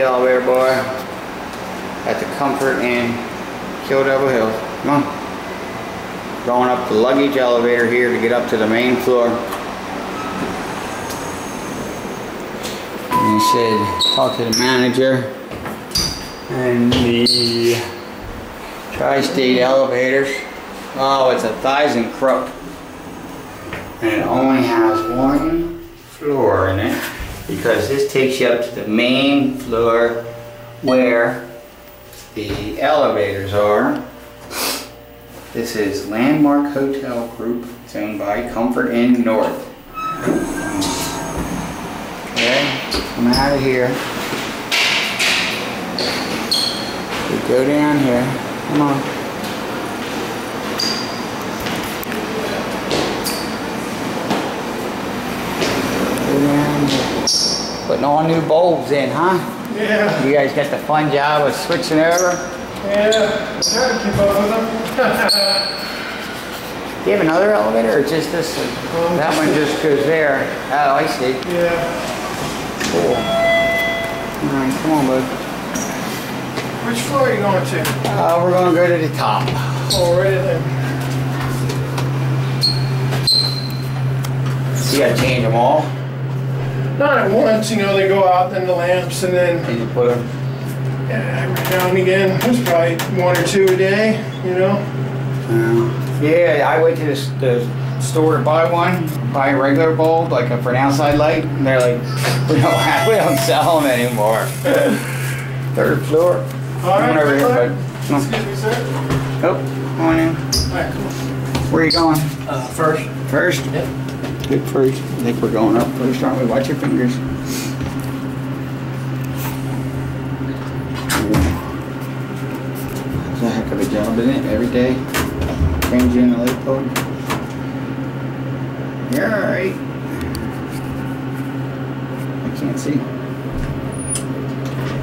elevator boy at the Comfort Inn, Kill Devil Hills. Come on. Going up the luggage elevator here to get up to the main floor. And he said, talk to the manager and the Tri-State elevators. Oh, it's a ThyssenKrupp. And it only has one floor in it because this takes you up to the main floor where the elevators are. This is Landmark Hotel Group. It's owned by Comfort Inn North. Okay, come out of here. We go down here. Come on. Go down here. Putting all new bulbs in, huh? Yeah, You guys got the fun job of switching over? yeah. I'm trying to keep up with them. Do you have another elevator or just this one? That one just goes there. Oh, I see. yeah. Cool. Alright, come on, bud. Which floor are you going to? Uh, we're gonna go to the top. Oh, right in there. You gotta change them all. Not at once, you know, they go out, then the lamps, and then And you put them. yeah, every now and again, there's probably one or two a day, you know? Yeah, I went to the, s- the store to buy one, buy a regular bulb, like a, for an outside light. And they're like, we don't have, we don't sell them anymore. Third floor. All Come on over here, good bud. Come on. Excuse me, sir. Oh, come on in. All right, cool. Where you going? Uh, first. First? Yep. Good first. I think we're going up pretty aren't? Watch your fingers. It's a heck of a job, isn't it? Every day, changing the light bulb. You're alright. I can't see.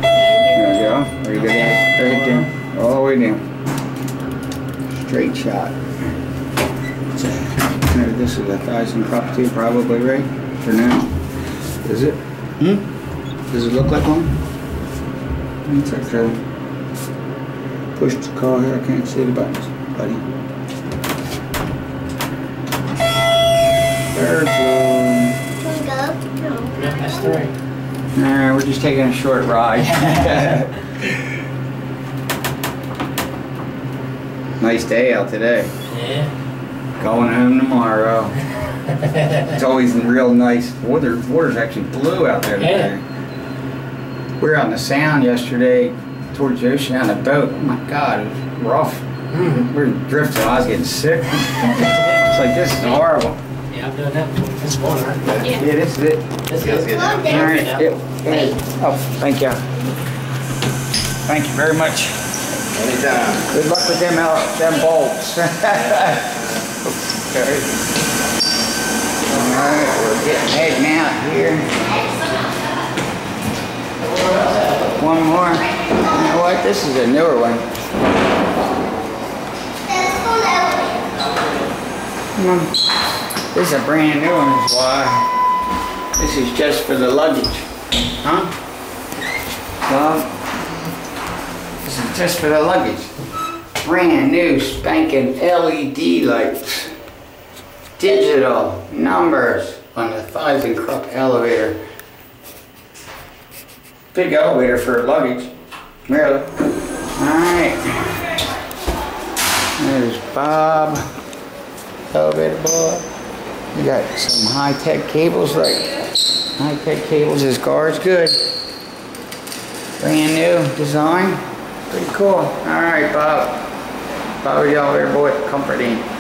There we go. Are you good at Right down. All the way down. Straight shot. It's a- no, This is a ThyssenKrupp too, probably, right? For now. Is it? Hmm? Does it look like one? It's like a push the car here. I can't see the buttons, buddy. Third floor. Can we go? No. Yeah, that's three. Nah, we're just taking a short ride. nice day out today. Yeah. Going home tomorrow. It's always real nice. Water, water's actually blue out there today. We were on the sound yesterday towards the ocean on a boat. Oh my God, it was rough. Mm. We were drifting. I was getting sick. it's like, this is horrible. Yeah, I've done that before. This one, right? Yeah, this is it. This is Slow All down. Yep. Yeah. Oh, thank you. Thank you very much. Anytime. Good luck with them, el- them bulbs. okay. All right, we're getting heading out here. One more. You know what? This is a newer one. On. This is a brand new one, why. This is just for the luggage. Huh? Well, this is just for the luggage. Brand new spanking LED lights. Digital numbers on the ThyssenKrupp elevator. Big elevator for luggage. Really. Alright. There's Bob elevator boy. You got some high-tech cables, right? High-tech cables, his car's good. Brand new design, pretty cool. All right, Bob. Bob, the elevator boy, Comfort Inn.